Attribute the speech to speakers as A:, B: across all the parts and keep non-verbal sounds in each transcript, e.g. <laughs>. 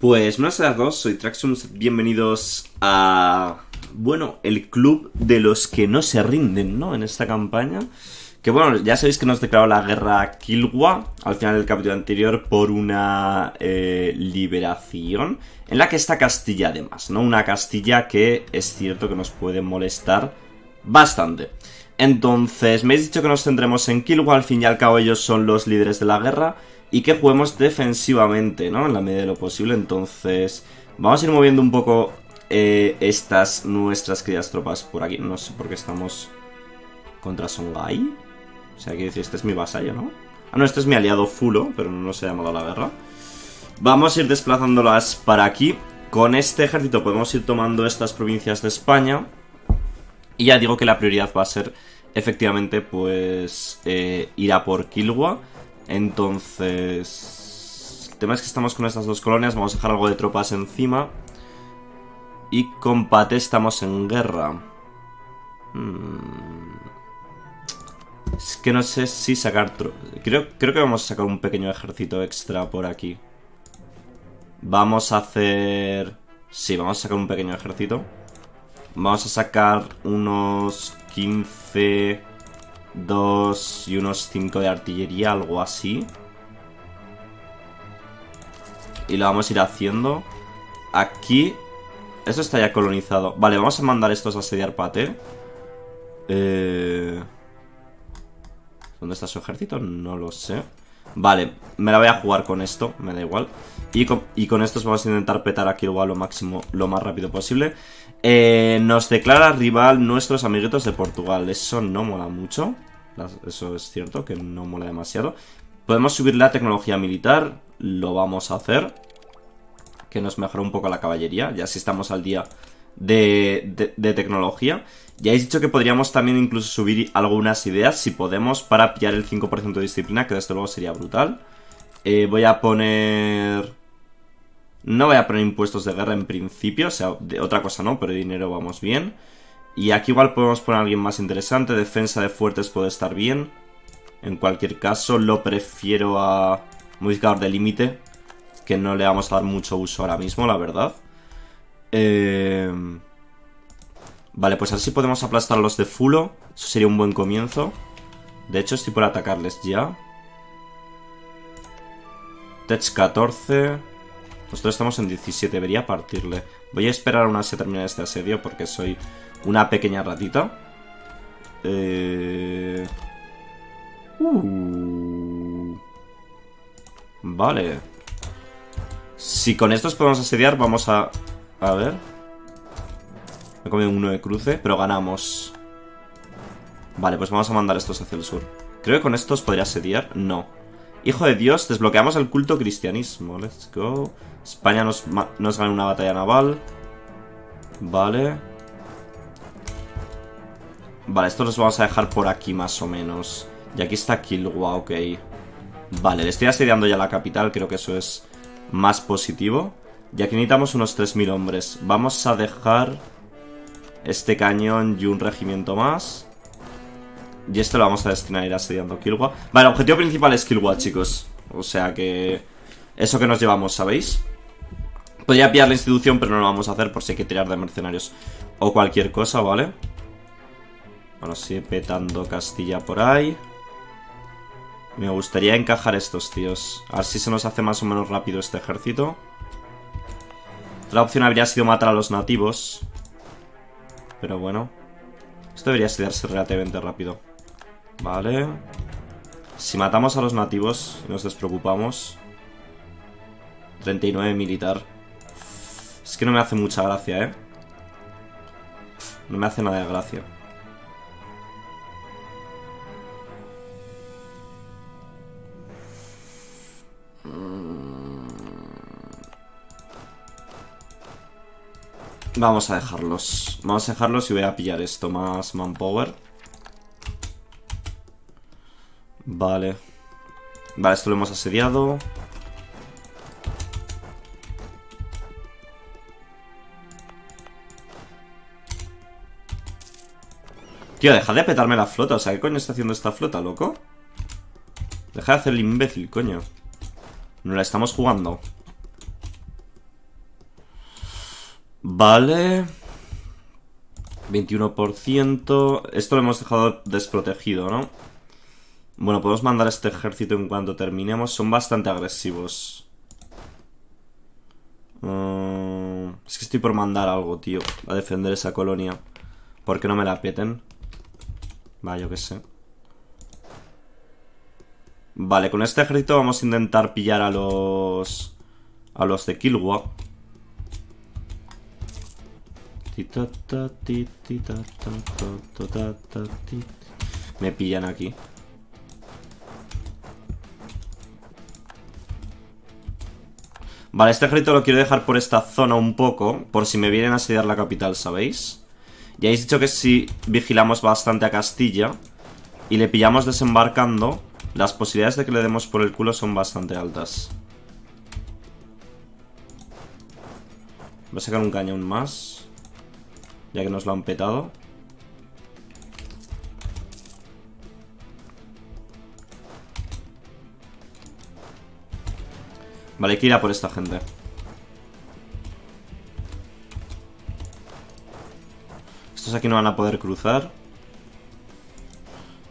A: Pues buenas a todos, soy Traxxons, bienvenidos a... Bueno, el club de los que no se rinden, ¿no? En esta campaña. Que bueno, ya sabéis que nos declaró la guerra a Kilwa al final del capítulo anterior por una eh, liberación en la que está Castilla además, ¿no? Una Castilla que es cierto que nos puede molestar bastante. Entonces, me habéis dicho que nos centremos en Kilwa, al fin y al cabo ellos son los líderes de la guerra y que juguemos defensivamente, ¿no? En la medida de lo posible. Entonces, vamos a ir moviendo un poco eh, estas nuestras queridas tropas por aquí. No sé por qué estamos contra Songhai. O sea, quiero decir, este es mi vasallo, ¿no? Ah, no, este es mi aliado Fulo, pero no se ha llamado la guerra. Vamos a ir desplazándolas para aquí. Con este ejército podemos ir tomando estas provincias de España. Y ya digo que la prioridad va a ser, efectivamente, pues, eh, ir a por Kilwa entonces... El tema es que estamos con estas dos colonias, vamos a dejar algo de tropas encima. Y con Pate estamos en guerra. Hmm. Es que no sé si sacar... Creo, creo que vamos a sacar un pequeño ejército extra por aquí. Vamos a hacer... Sí, vamos a sacar un pequeño ejército. Vamos a sacar unos 15 dos y unos 5 de artillería, algo así. Y lo vamos a ir haciendo. Aquí... Esto está ya colonizado. Vale, vamos a mandar estos a asediar Pate. Eh... ¿Dónde está su ejército? No lo sé. Vale, me la voy a jugar con esto, me da igual. Y con, y estos vamos a intentar petar aquí igual lo máximo, lo más rápido posible. Eh, nos declara rival nuestros amiguitos de Portugal. Eso no mola mucho. Eso es cierto, que no mola demasiado. Podemos subir la tecnología militar. Lo vamos a hacer. Que nos mejora un poco la caballería. Ya si estamos al día de, tecnología. Ya he dicho que podríamos también incluso subir algunas ideas, si podemos, para pillar el 5% de disciplina, que desde luego sería brutal. Eh, voy a poner no voy a poner impuestos de guerra en principio, o sea, de otra cosa no, pero dinero vamos bien. Y aquí igual podemos poner a alguien más interesante, defensa de fuertes puede estar bien. En cualquier caso, lo prefiero a modificador de límite, que no le vamos a dar mucho uso ahora mismo, la verdad. Eh... Vale, pues así podemos aplastar a los de Fulo, eso sería un buen comienzo. De hecho, estoy por atacarles ya. Tech 14... Nosotros estamos en 17, debería partirle. Voy a esperar a se termine este asedio porque soy una pequeña ratita. Eh... Uh... Vale. Si con estos podemos asediar, vamos a... A ver. Me he comido uno de cruce, pero ganamos. Vale, pues vamos a mandar estos hacia el sur. Creo que con estos podría asediar. No. Hijo de Dios, desbloqueamos el culto cristianismo. Let's go. España nos, nos gana una batalla naval. Vale. Vale, estos los vamos a dejar por aquí más o menos. Y aquí está Kilwa, ok. Vale, le estoy asediando ya la capital, creo que eso es más positivo. Y aquí necesitamos unos 3.000 hombres. Vamos a dejar este cañón y un regimiento más. Y esto lo vamos a destinar a ir asediando Kilwa. Vale, el objetivo principal es Kilwa, chicos. O sea que... Eso que nos llevamos, ¿sabéis? Podría pillar la institución, pero no lo vamos a hacer por si hay que tirar de mercenarios o cualquier cosa, ¿vale? Bueno, sigue petando Castilla por ahí. Me gustaría encajar estos tíos. A ver si se nos hace más o menos rápido este ejército. Otra opción habría sido matar a los nativos. Pero bueno. Esto debería ser relativamente rápido. Vale. Si matamos a los nativos y nos despreocupamos... 39 militar. Es que no me hace mucha gracia, ¿eh? No me hace nada de gracia. Vamos a dejarlos. Vamos a dejarlos y voy a pillar esto más manpower. Vale. Vale, esto lo hemos asediado. Tío, deja de petarme la flota. O sea, ¿qué coño está haciendo esta flota, loco? Deja de hacer el imbécil, coño. No la estamos jugando. Vale. 21%. Esto lo hemos dejado desprotegido, ¿no? Bueno, podemos mandar este ejército en cuanto terminemos. Son bastante agresivos. Mm, es que estoy por mandar algo, tío. A defender esa colonia. ¿Por qué no me la peten? Va, yo qué sé. Vale, con este ejército vamos a intentar pillar a los... A los de Kilwa. Me pillan aquí. Vale, este ejército lo quiero dejar por esta zona un poco, por si me vienen a asediar la capital, ¿sabéis? Ya habéis dicho que si vigilamos bastante a Castilla y le pillamos desembarcando, las posibilidades de que le demos por el culo son bastante altas. Voy a sacar un cañón más, ya que nos lo han petado. Vale, hay que ir a por esta gente. Estos aquí no van a poder cruzar.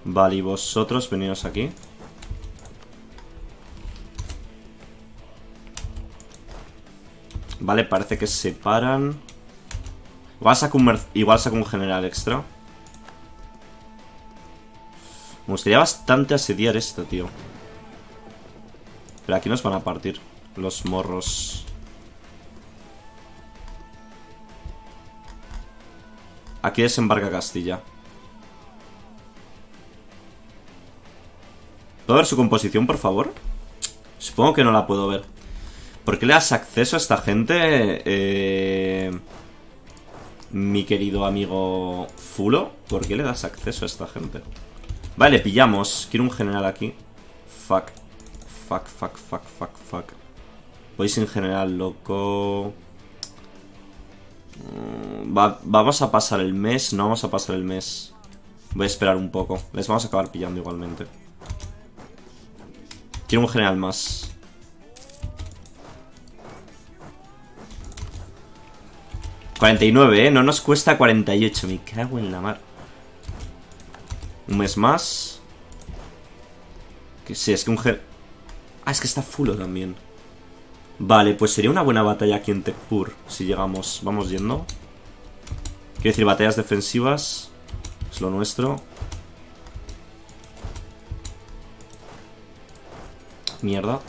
A: Vale, y vosotros venidos aquí. Vale, parece que se paran. Igual saco un, un general extra. Me gustaría bastante asediar esto, tío. Pero aquí nos van a partir los morros. Aquí desembarca Castilla. ¿Puedo ver su composición, por favor? Supongo que no la puedo ver. ¿Por qué le das acceso a esta gente? Eh, mi querido amigo Fulo. ¿Por qué le das acceso a esta gente? Vale, pillamos. Quiero un general aquí. Fuck. Fuck, fuck, fuck, fuck, fuck. Voy en general, loco. Mm, vamos a pasar el mes. No vamos a pasar el mes. Voy a esperar un poco. Les vamos a acabar pillando igualmente. Quiero un general más. ...49, ¿eh? No nos cuesta 48. Me cago en la mar. Un mes más. Que sí, es que un general... Ah, es que está full también. Vale, pues sería una buena batalla aquí en Tekpur. Si llegamos... Vamos yendo. Quiero decir, batallas defensivas. Es lo nuestro. Mierda.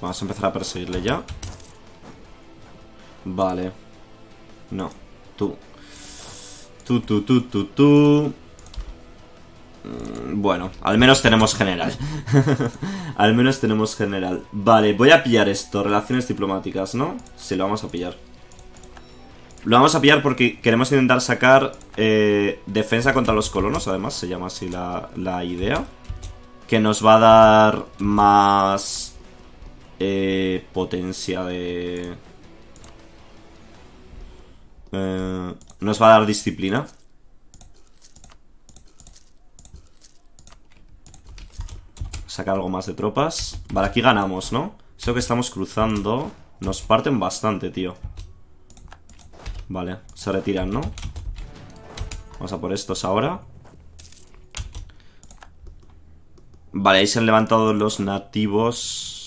A: Vamos a empezar a perseguirle ya. Vale. No. Tú. Tú, tú, tú, tú, tú. Mm, bueno, al menos tenemos general. <laughs> al menos tenemos general. Vale, voy a pillar esto. Relaciones diplomáticas, ¿no? Sí, lo vamos a pillar. Lo vamos a pillar porque queremos intentar sacar eh, defensa contra los colonos, además, se llama así la, la idea. Que nos va a dar más eh, potencia de... Eh, nos va a dar disciplina. Sacar algo más de tropas. Vale, aquí ganamos, ¿no? Eso que estamos cruzando. Nos parten bastante, tío. Vale, se retiran, ¿no? Vamos a por estos ahora. Vale, ahí se han levantado los nativos.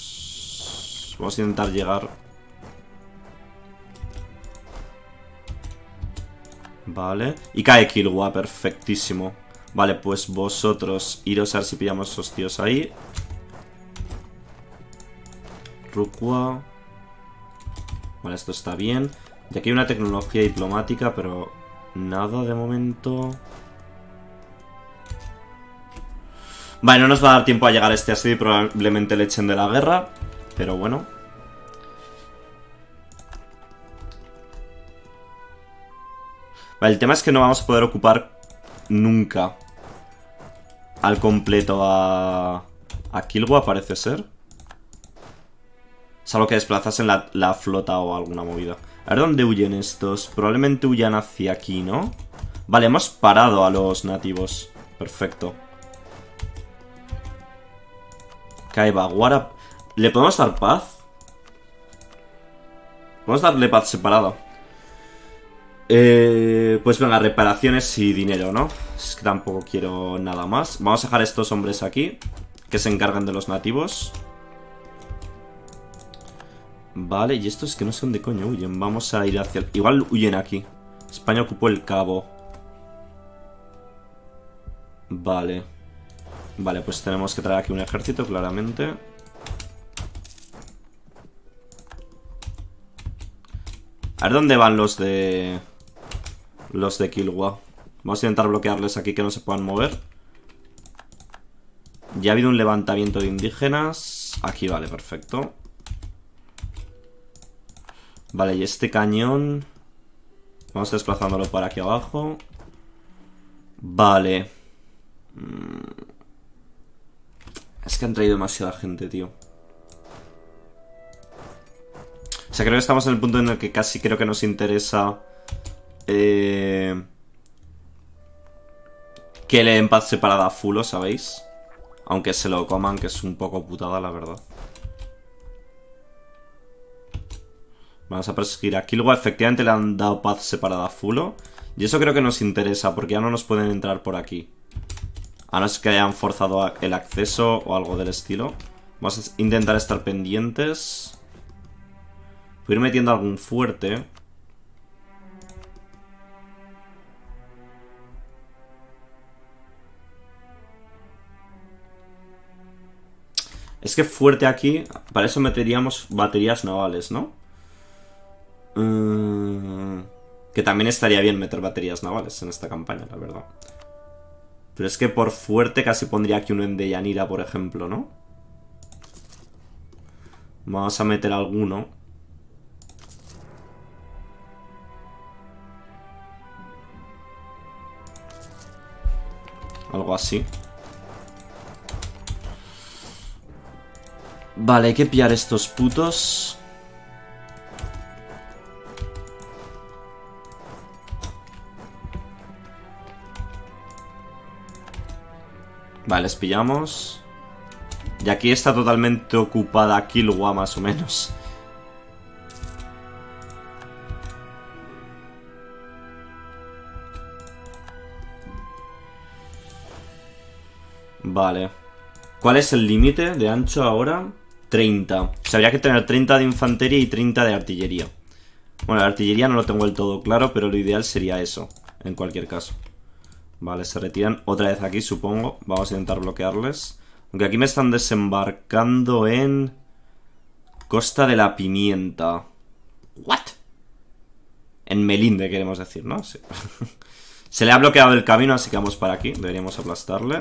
A: Vamos a intentar llegar. Vale. Y cae Kilwa, perfectísimo. Vale, pues vosotros iros a ver si pillamos esos tíos ahí. Rukwa. Vale, esto está bien. Y aquí hay una tecnología diplomática, pero nada de momento. Vale, no nos va a dar tiempo a llegar a este y probablemente le echen de la guerra. Pero bueno. Vale, el tema es que no vamos a poder ocupar nunca al completo a, a Kilwa, parece ser. Salvo que desplazasen la, la flota o alguna movida. A ver dónde huyen estos. Probablemente huyan hacia aquí, ¿no? Vale, hemos parado a los nativos. Perfecto. Kaibaguara. ¿Le podemos dar paz? Podemos darle paz separada. Eh, pues venga, reparaciones y dinero, ¿no? Es que tampoco quiero nada más. Vamos a dejar a estos hombres aquí, que se encargan de los nativos. Vale, y estos que no sé dónde coño huyen. Vamos a ir hacia... El... Igual huyen aquí. España ocupó el cabo. Vale. Vale, pues tenemos que traer aquí un ejército, claramente. A ver dónde van los de... Los de Kilwa. Vamos a intentar bloquearles aquí que no se puedan mover. Ya ha habido un levantamiento de indígenas. Aquí, vale, perfecto. Vale, y este cañón... Vamos desplazándolo para aquí abajo. Vale. Mm. Es que han traído demasiada gente, tío. O sea, creo que estamos en el punto en el que casi creo que nos interesa... Eh, que le den paz separada a Fulo, ¿sabéis? Aunque se lo coman, que es un poco putada, la verdad. Vamos a perseguir a Kilwa. Efectivamente le han dado paz separada a Fulo. Y eso creo que nos interesa, porque ya no nos pueden entrar por aquí. A no ser que hayan forzado el acceso o algo del estilo. Vamos a intentar estar pendientes. Voy a ir metiendo algún fuerte. Es que fuerte aquí, para eso meteríamos baterías navales, ¿no? Mm, que también estaría bien meter baterías navales en esta campaña, la verdad. Pero es que por fuerte casi pondría aquí uno en Deyanira, por ejemplo, ¿no? Vamos a meter alguno. Algo así. Vale, hay que pillar estos putos. Vale, les pillamos. Y aquí está totalmente ocupada Kilwa, más o menos. Vale. ¿Cuál es el límite de ancho ahora? 30. O sea, habría que tener 30 de infantería y 30 de artillería. Bueno, la artillería no lo tengo del todo claro, pero lo ideal sería eso, en cualquier caso. Vale, se retiran otra vez aquí, supongo. Vamos a intentar bloquearles. Aunque aquí me están desembarcando en... Costa de la Pimienta. ¿What? En Melinde, queremos decir, ¿no? Sí. <laughs> se le ha bloqueado el camino, así que vamos para aquí. Deberíamos aplastarle.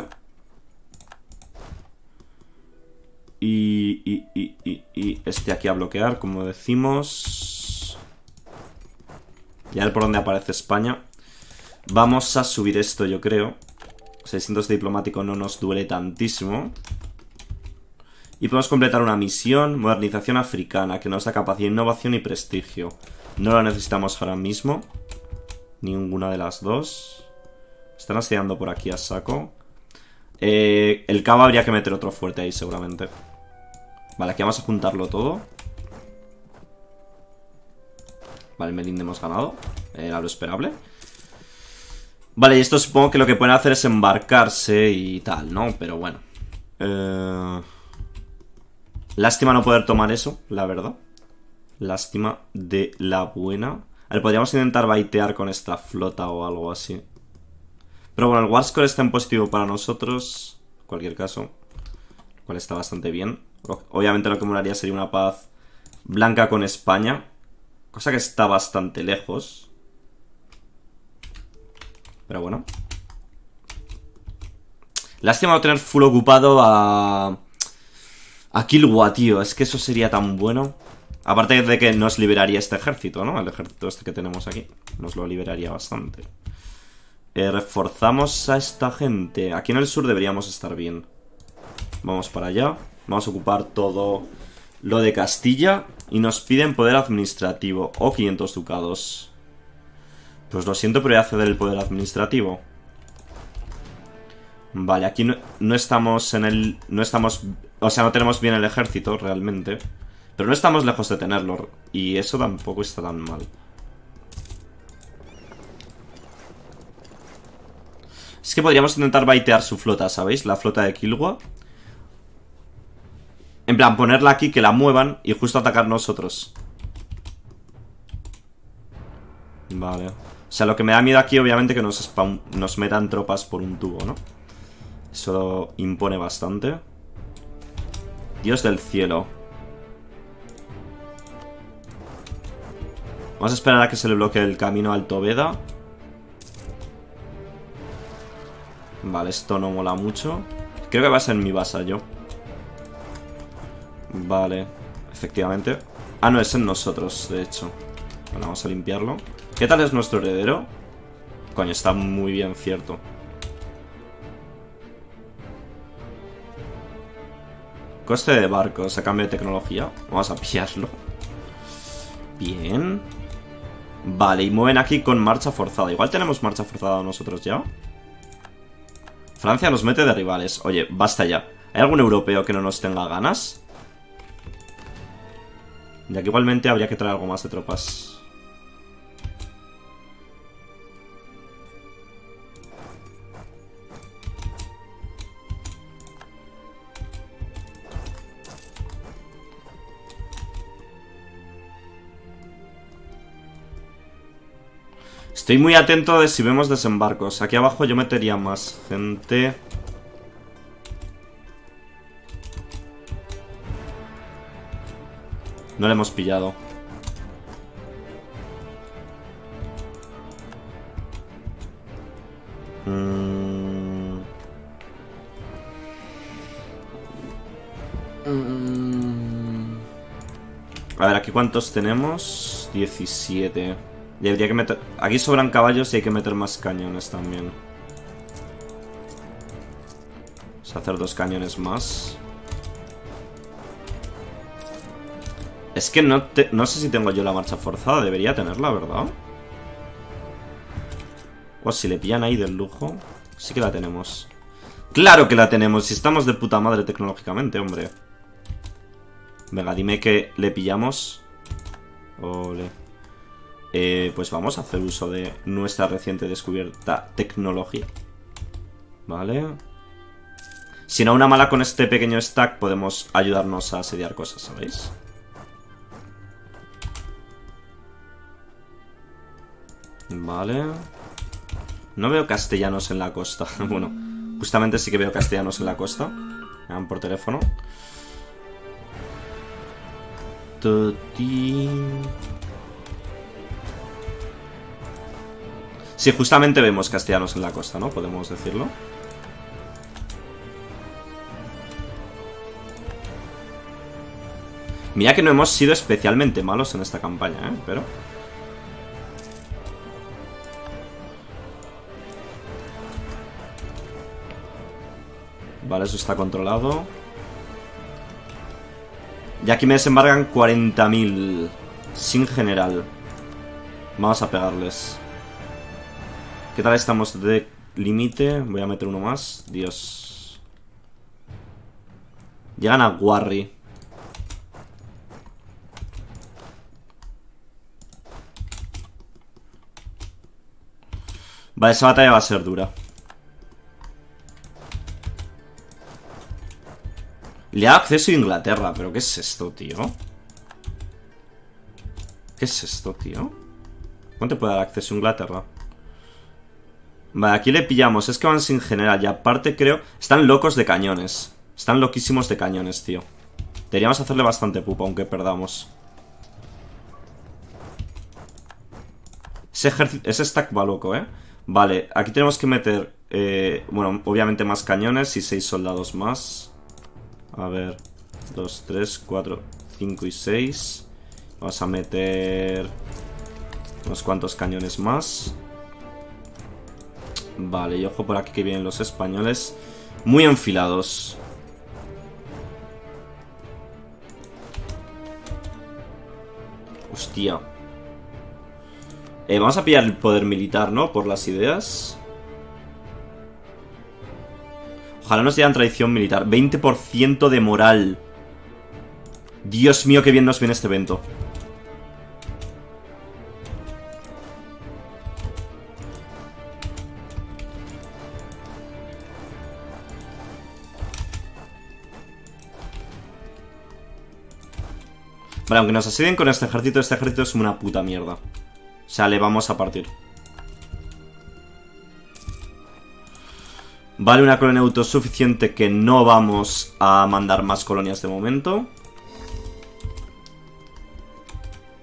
A: Y, y, este aquí a bloquear, como decimos. Y a ver por dónde aparece España. Vamos a subir esto, yo creo. 600 diplomático no nos duele tantísimo. Y podemos completar una misión, modernización africana, que nos da capacidad, innovación y prestigio. No lo necesitamos ahora mismo. Ninguna de las dos. Están asediando por aquí a saco. Eh, el cabo habría que meter otro fuerte ahí, seguramente. Vale, aquí vamos a juntarlo todo. Vale, Melinde hemos ganado. Era lo esperable. Vale, y esto supongo que lo que pueden hacer es embarcarse y tal, ¿no? Pero bueno. Eh... Lástima no poder tomar eso, la verdad. Lástima de la buena. A ver, podríamos intentar baitear con esta flota o algo así. Pero bueno, el Warscore está en positivo para nosotros. En cualquier caso. Lo cual está bastante bien. Obviamente lo que molaría sería una paz blanca con España. Cosa que está bastante lejos. Pero bueno. Lástima no tener full ocupado a... A Kilwa, tío. Es que eso sería tan bueno. Aparte de que nos liberaría este ejército, ¿no? El ejército este que tenemos aquí. Nos lo liberaría bastante. Eh, reforzamos a esta gente. Aquí en el sur deberíamos estar bien. Vamos para allá. Vamos a ocupar todo lo de Castilla. Y nos piden poder administrativo. O 500 ducados. Pues lo siento, pero voy a ceder el poder administrativo. Vale, aquí no, no, estamos en el... No estamos O sea, no tenemos bien el ejército realmente. Pero no estamos lejos de tenerlo. Y eso tampoco está tan mal. Es que podríamos intentar baitear su flota, ¿sabéis? La flota de Kilwa. En plan, ponerla aquí, que la muevan y justo atacar nosotros. Vale. O sea, lo que me da miedo aquí, obviamente, que nos, metan tropas por un tubo, ¿no? Eso impone bastante. Dios del cielo. Vamos a esperar a que se le bloquee el camino al Tobeda. Vale, esto no mola mucho. Creo que va a ser mi base yo. Vale, efectivamente. Ah, no, es en nosotros, de hecho. Bueno, vamos a limpiarlo. ¿Qué tal es nuestro heredero? Coño, está muy bien, cierto. Coste de barcos a cambio de tecnología. Vamos a pillarlo. Bien. Vale, y mueven aquí con marcha forzada. Igual tenemos marcha forzada nosotros ya. Francia nos mete de rivales. Oye, basta ya. ¿Hay algún europeo que no nos tenga ganas? Ya que igualmente habría que traer algo más de tropas. Estoy muy atento de si vemos desembarcos. Aquí abajo yo metería más gente. No le hemos pillado. Mm. A ver, aquí cuántos tenemos? 17. Y habría que meter... Aquí sobran caballos y hay que meter más cañones también. Vamos a hacer dos cañones más. Es que no, no sé si tengo yo la marcha forzada. Debería tenerla, ¿verdad? O si le pillan ahí del lujo. Sí que la tenemos. ¡Claro que la tenemos! Si estamos de puta madre tecnológicamente, hombre. Venga, dime que le pillamos. Ole. Eh, pues vamos a hacer uso de nuestra reciente descubierta tecnología. Vale. Si no una mala con este pequeño stack, podemos ayudarnos a asediar cosas, ¿sabéis? Vale. No veo castellanos en la costa. <laughs> bueno, justamente sí que veo castellanos en la costa. Me por teléfono. Sí, justamente vemos castellanos en la costa, ¿no? Podemos decirlo. Mira que no hemos sido especialmente malos en esta campaña, ¿eh? Pero... Vale, eso está controlado. Y aquí me desembargan 40.000. Sin general. Vamos a pegarles. ¿Qué tal estamos de límite? Voy a meter uno más. Dios. Llegan a Warri. Vale, esa batalla va a ser dura. Le da acceso a Inglaterra, pero ¿qué es esto, tío? ¿Qué es esto, tío? ¿Cuánto puede dar acceso a Inglaterra? Vale, aquí le pillamos. Es que van sin general. Y aparte creo... Están locos de cañones. Están loquísimos de cañones, tío. Deberíamos hacerle bastante pupa, aunque perdamos. Ese, stack va loco, ¿eh? Vale, aquí tenemos que meter... Eh, bueno, obviamente más cañones y seis soldados más. A ver. 2, 3, 4, 5 y 6. Vamos a meter unos cuantos cañones más. Vale, y ojo por aquí que vienen los españoles. Muy enfilados. Hostia. Eh, vamos a pillar el poder militar, ¿no? Por las ideas. Ojalá nos dieran tradición militar. 20% de moral. Dios mío, qué bien nos viene este evento. Vale, aunque nos asidien con este ejército, este ejército es una puta mierda. O sea, le vamos a partir. Vale una colonia autosuficiente que no vamos a mandar más colonias de momento.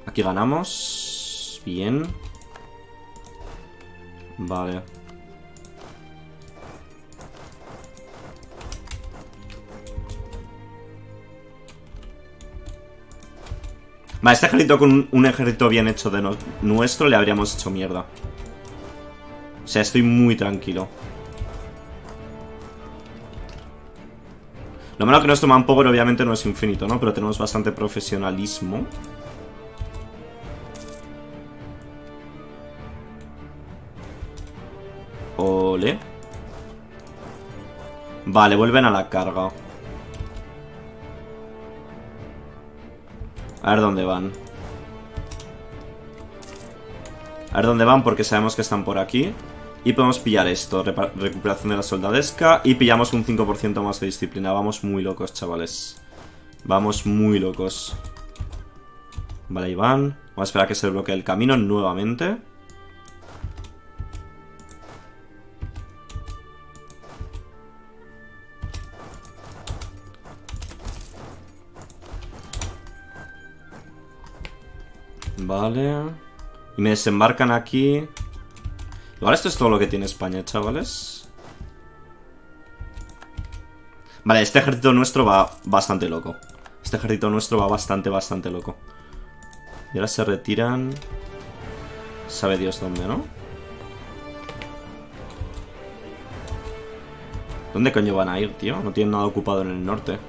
A: Aquí ganamos. Bien. Vale. Vale, este ejército con un ejército bien hecho de nuestro le habríamos hecho mierda. O sea, estoy muy tranquilo. Lo malo que nuestro manpower obviamente no es infinito, ¿no? Pero tenemos bastante profesionalismo. Ole. Vale, vuelven a la carga. A ver dónde van. A ver dónde van porque sabemos que están por aquí. Y podemos pillar esto, recuperación de la soldadesca y pillamos un 5% más de disciplina. Vamos muy locos, chavales. Vamos muy locos. Vale, van. Vamos a esperar a que se bloquee el camino nuevamente. Vale. Y me desembarcan aquí. Igual esto es todo lo que tiene España, chavales. Vale, este ejército nuestro va bastante loco. Este ejército nuestro va bastante, bastante loco. Y ahora se retiran... Sabe Dios dónde, ¿no? ¿Dónde coño van a ir, tío? No tienen nada ocupado en el norte.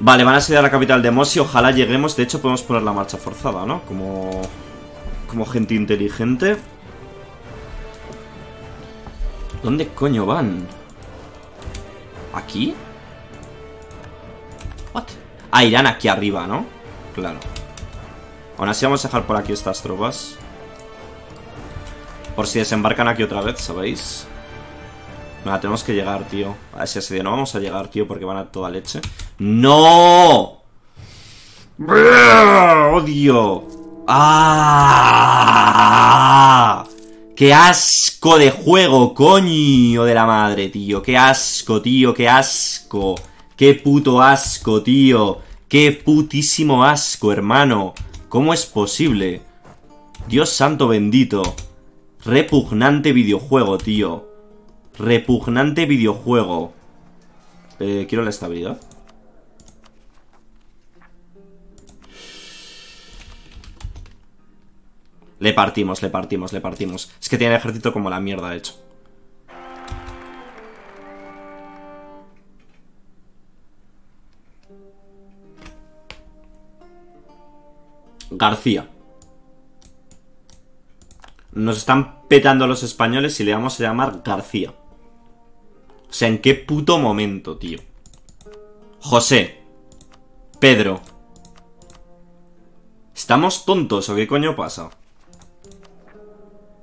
A: Vale, van a ser a la capital de Mosi. Ojalá lleguemos. De hecho, podemos poner la marcha forzada, ¿no? Como como gente inteligente. ¿Dónde coño van? ¿Aquí? ¿What? Ah, irán aquí arriba, ¿no? Claro. Aún así vamos a dejar por aquí estas tropas. Por si desembarcan aquí otra vez, ¿sabéis? Nada, tenemos que llegar, tío. A ese asedio no vamos a llegar, tío, porque van a toda leche. ¡No! ¡Odio! ¡Ah! ¡Qué asco de juego, coño de la madre, tío! ¡Qué asco, tío! ¡Qué asco! ¡Qué puto asco, tío! ¡Qué putísimo asco, hermano! ¿Cómo es posible? Dios santo bendito. Repugnante videojuego, tío. Repugnante videojuego. Eh, quiero la estabilidad. Le partimos, le partimos, le partimos. Es que tiene el ejército como la mierda hecho. García. Nos están petando los españoles y le vamos a llamar García. O sea, ¿en qué puto momento, tío? José. Pedro. ¿Estamos tontos o qué coño pasa?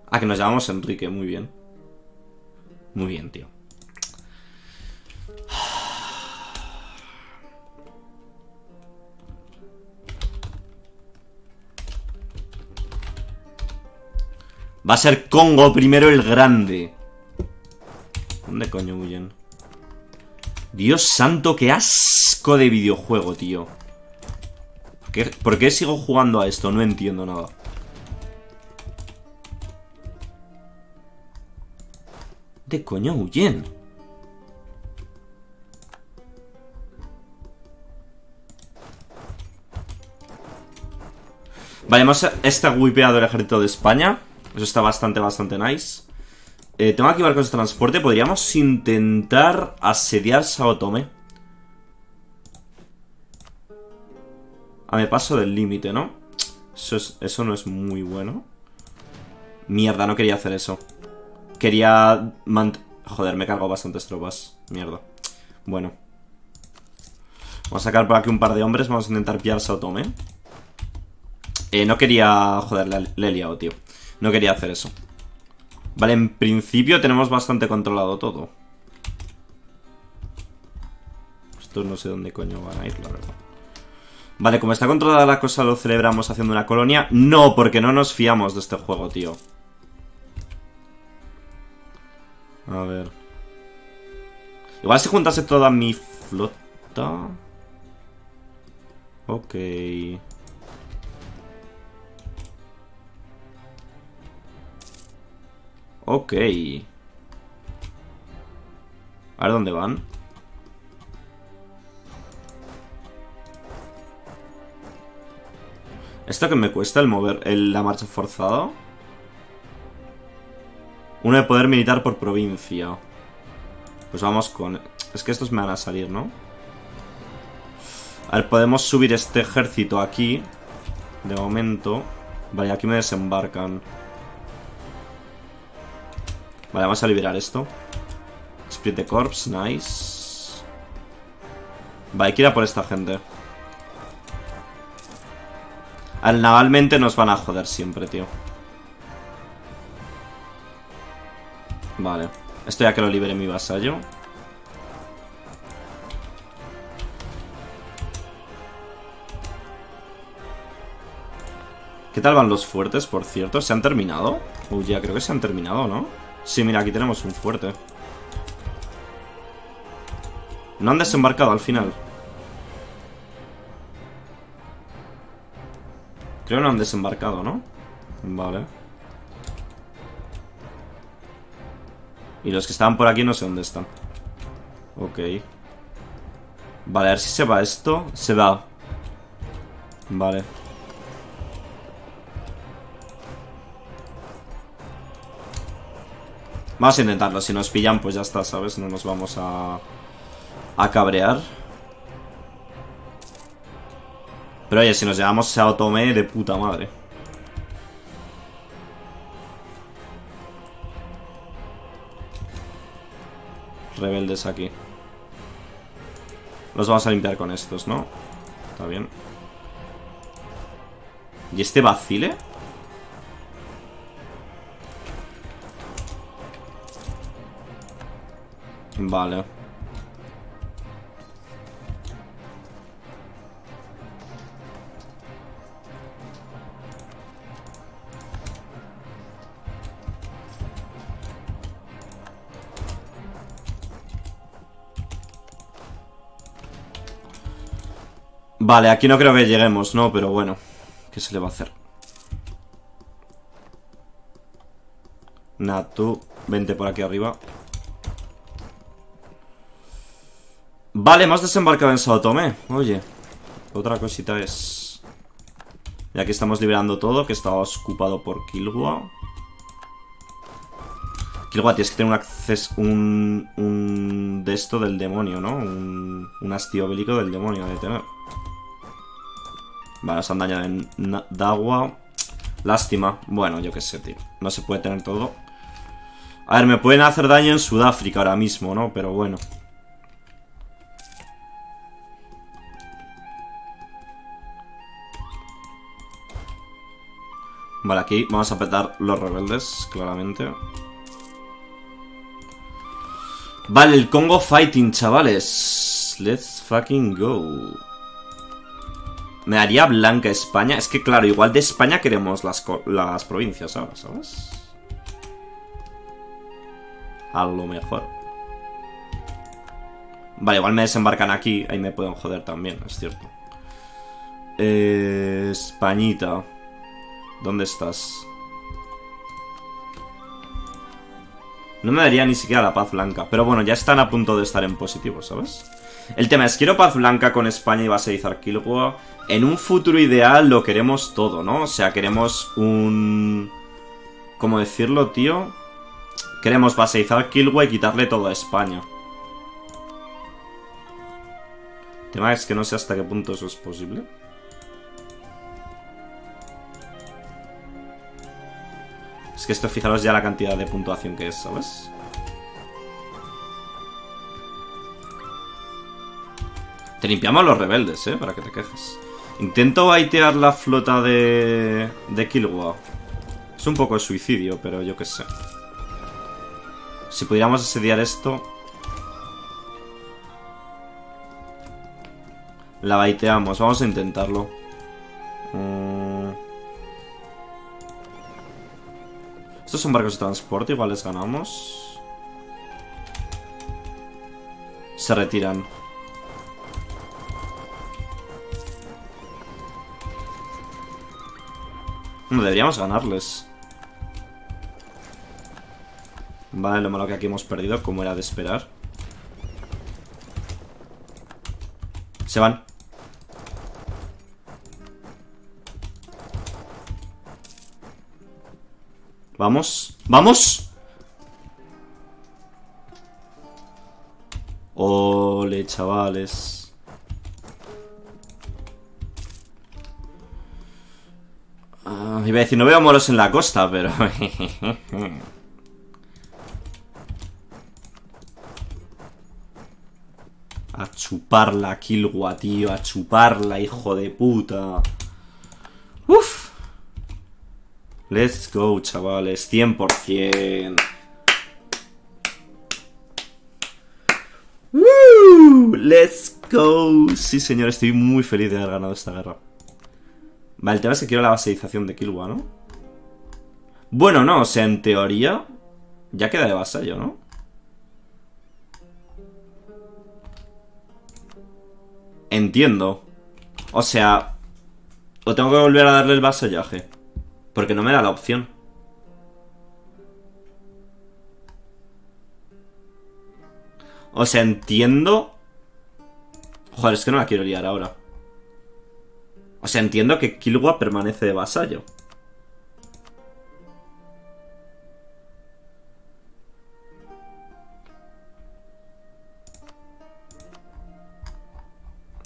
A: Ah, que nos llamamos Enrique, muy bien. Muy bien, tío. Va a ser Congo primero el grande. ¿Dónde coño huyen? Dios santo, qué asco de videojuego, tío. ¿Por qué sigo jugando a esto? No entiendo nada. ¿De coño huyen? Vale, hemos está wipeado el ejército de España. Eso está bastante, bastante nice. Eh, tengo aquí barcos de transporte. Podríamos intentar asediar Sao Tome. A me paso del límite, ¿no? Eso, eso no es muy bueno. Mierda, no quería hacer eso. Quería Joder, me cargo bastantes tropas. Mierda. Bueno. Vamos a sacar por aquí un par de hombres. Vamos a intentar pillar Tome. Eh, no quería... Joder, le, he liado, tío. No quería hacer eso. Vale, en principio tenemos bastante controlado todo. Esto no sé dónde coño van a ir, la verdad. Vale, como está controlada la cosa, lo celebramos haciendo una colonia. No, porque no nos fiamos de este juego, tío. A ver. Igual si juntase toda mi flota... Ok... Ok. A ver dónde van. ¿Esto que me cuesta el mover el, la marcha forzada? Uno de poder militar por provincia. Pues vamos con... Es que estos me van a salir, ¿no? A ver, podemos subir este ejército aquí. De momento. Vale, aquí me desembarcan. Vale, vamos a liberar esto. Split the corpse, nice. Vale, hay que ir a por esta gente. Al navalmente nos van a joder siempre, tío. Vale. Esto ya que lo libere mi vasallo. ¿Qué tal van los fuertes, por cierto? ¿Se han terminado? Uy, ya creo que se han terminado, ¿no? Sí, mira, aquí tenemos un fuerte. No han desembarcado al final. Creo que no han desembarcado, ¿no? Vale. Y los que estaban por aquí no sé dónde están. Ok. Vale, a ver si se va esto. Se va. Vale. Vamos a intentarlo. Si nos pillan, pues ya está, ¿sabes? No nos vamos a... A cabrear. Pero oye, si nos llevamos Sao Tome de puta madre. Rebeldes aquí. Los vamos a limpiar con estos, ¿no? Está bien. ¿Y este vacile? Vale. Vale, aquí no creo que lleguemos, ¿no? Pero bueno, ¿qué se le va a hacer? Tú, vente por aquí arriba. Vale, hemos desembarcado en Sao. Oye, otra cosita es... Ya que estamos liberando todo, que estaba ocupado por Kilgua. Kilgua, tienes que tener un acceso... Un, un... De esto del demonio, ¿no? Un, un hastío bélico del demonio de tener. Vale, nos han dañado en Dagua. Lástima. Bueno, yo qué sé, tío. No se puede tener todo. A ver, me pueden hacer daño en Sudáfrica ahora mismo, ¿no? Pero bueno. Vale, aquí vamos a petar los rebeldes, claramente. Vale, el Congo Fighting, chavales. Let's fucking go. Me daría blanca España. Es que, claro, igual de España queremos las, las provincias ahora, ¿sabes? A lo mejor. Vale, igual me desembarcan aquí. Ahí me pueden joder también, es cierto. Eh, Españita. ¿Dónde estás? No me daría ni siquiera la paz blanca. Pero bueno, ya están a punto de estar en positivo, ¿sabes? El tema es, quiero paz blanca con España y vasallar Kilgua. En un futuro ideal lo queremos todo, ¿no? O sea, queremos un... ¿Cómo decirlo, tío? Queremos vasallar Kilgua y quitarle todo a España. El tema es que no sé hasta qué punto eso es posible. Es que esto, fijaros ya la cantidad de puntuación que es, ¿sabes? Te limpiamos los rebeldes, ¿eh? Para que te quejes. Intento baitear la flota de... de Kilwa. Es un poco de suicidio, pero yo qué sé. Si pudiéramos asediar esto... La baiteamos. Vamos a intentarlo. Mm. Estos son barcos de transporte. Igual les ganamos. Se retiran. No, deberíamos ganarles. Vale, lo malo que aquí hemos perdido, como era de esperar. Se van. Vamos. ¡Vamos! Ole, chavales. Iba a decir, no veo moros en la costa, pero... <laughs> a chuparla, Kilgua, tío. A chuparla, hijo de puta. Uf. Let's go, chavales. 100%. Woo, let's go. Sí, señor, estoy muy feliz de haber ganado esta guerra. Vale, el tema es que quiero la baseización de Kilwa, ¿no? Bueno, no, o sea, en teoría ya queda de vasallo, ¿no? Entiendo. O sea, o tengo que volver a darle el vasallaje. Porque no me da la opción. O sea, entiendo... Joder, es que no la quiero liar ahora. O sea, entiendo que Kilwa permanece de vasallo.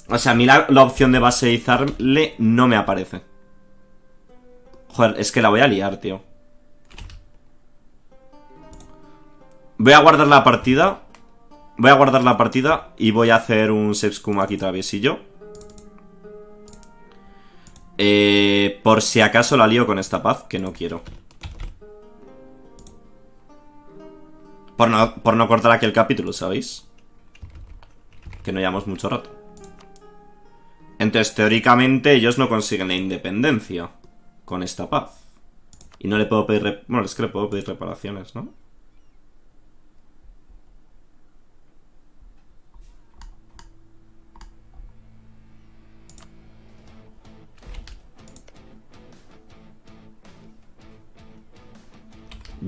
A: O sea, a mí la, opción de baseizarle no me aparece. Joder, es que la voy a liar, tío. Voy a guardar la partida. Voy a guardar la partida y voy a hacer un Sepscum aquí traviesillo. Eh, por si acaso la lío con esta paz, que no quiero. Por no, por no cortar aquí el capítulo, ¿sabéis? Que no llevamos mucho rato. Entonces, teóricamente, ellos no consiguen la independencia con esta paz. Y no le puedo pedir... Bueno, es que le puedo pedir reparaciones, ¿no?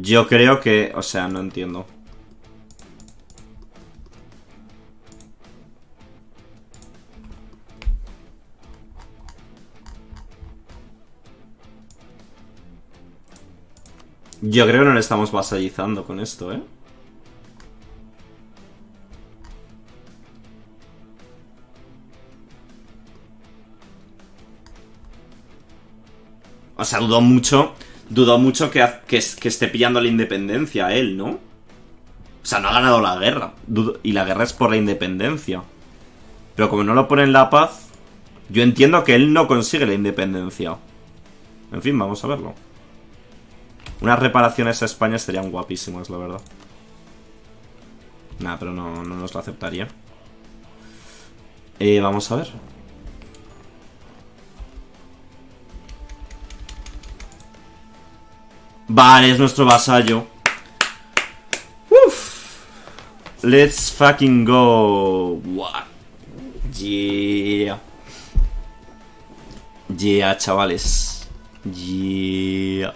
A: Yo creo que... O sea, no entiendo. Yo creo que no le estamos vasallizando con esto, ¿eh? O sea, mucho Dudo mucho que, que, esté pillando la independencia él, ¿no? O sea, no ha ganado la guerra. y la guerra es por la independencia. Pero como no lo pone en la paz, yo entiendo que él no consigue la independencia. En fin, vamos a verlo. Unas reparaciones a España estarían guapísimas, la verdad. Nah, pero no, no nos lo aceptaría. Eh, vamos a ver. Vale, es nuestro vasallo. Uf. Let's fucking go. Yeah. Yeah, chavales. Yeah.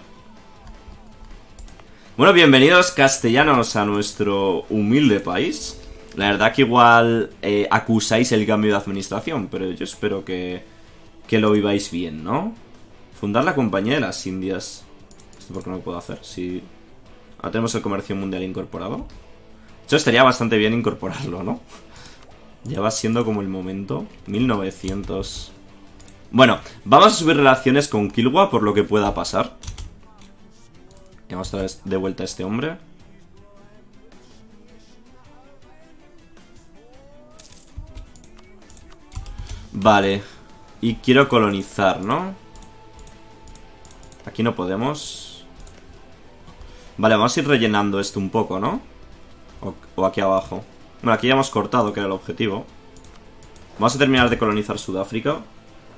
A: Bueno, bienvenidos castellanos a nuestro humilde país. La verdad que igual eh, acusáis el cambio de administración, pero yo espero que, que lo viváis bien, ¿no? Fundar la Compañía de las Indias. ¿Por qué no lo puedo hacer? Si ahora tenemos el comercio mundial incorporado. Eso estaría bastante bien incorporarlo, ¿no? <laughs> Ya va siendo como el momento. 1900. Bueno, vamos a subir relaciones con Kilwa por lo que pueda pasar. Y vamos a traer de vuelta a este hombre. Vale. Y quiero colonizar, ¿no? Aquí no podemos. Vale, vamos a ir rellenando esto un poco, ¿no? O, aquí abajo. Bueno, aquí ya hemos cortado, que era el objetivo. Vamos a terminar de colonizar Sudáfrica.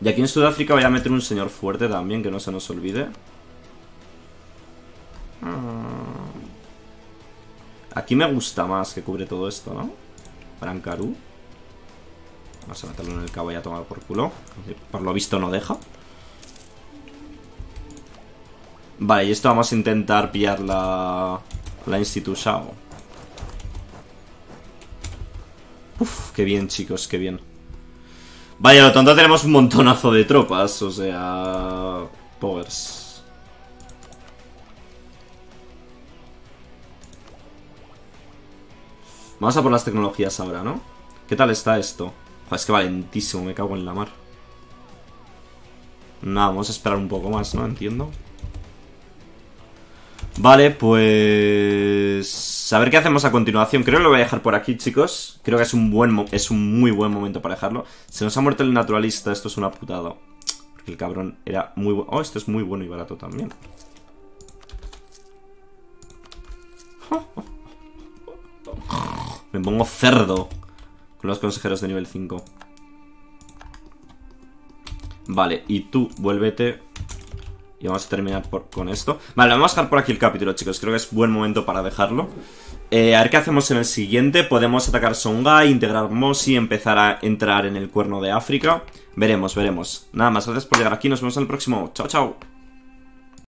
A: Y aquí en Sudáfrica voy a meter un señor fuerte también, que no se nos olvide. Ah. Aquí me gusta más que cubre todo esto, ¿no? Brancarú. Vamos a meterlo en el cabo y a tomar por culo. Por lo visto no deja. Vale, y esto vamos a intentar pillar la, la institución. Uf, qué bien, chicos, qué bien. Vaya, lo tanto tenemos un montonazo de tropas, o sea... Powers. Vamos a por las tecnologías ahora, ¿no? ¿Qué tal está esto? Es que valentísimo, me cago en la mar. Nada, vamos a esperar un poco más, ¿no? Entiendo. Vale, pues... A ver qué hacemos a continuación. Creo que lo voy a dejar por aquí, chicos. Creo que es un buen es un muy buen momento para dejarlo. Se nos ha muerto el naturalista. Esto es una putada. Porque el cabrón era muy bueno. Oh, esto es muy bueno y barato también. Me pongo cerdo con los consejeros de nivel 5. Vale, y tú vuélvete y vamos a terminar con esto. Vale, vamos a dejar por aquí el capítulo, chicos. Creo que es buen momento para dejarlo. Eh, a ver qué hacemos en el siguiente. Podemos atacar Songhai, integrar Mosi, empezar a entrar en el cuerno de África. Veremos, veremos. Nada más, gracias por llegar aquí. Nos vemos en el próximo. Chao, chao.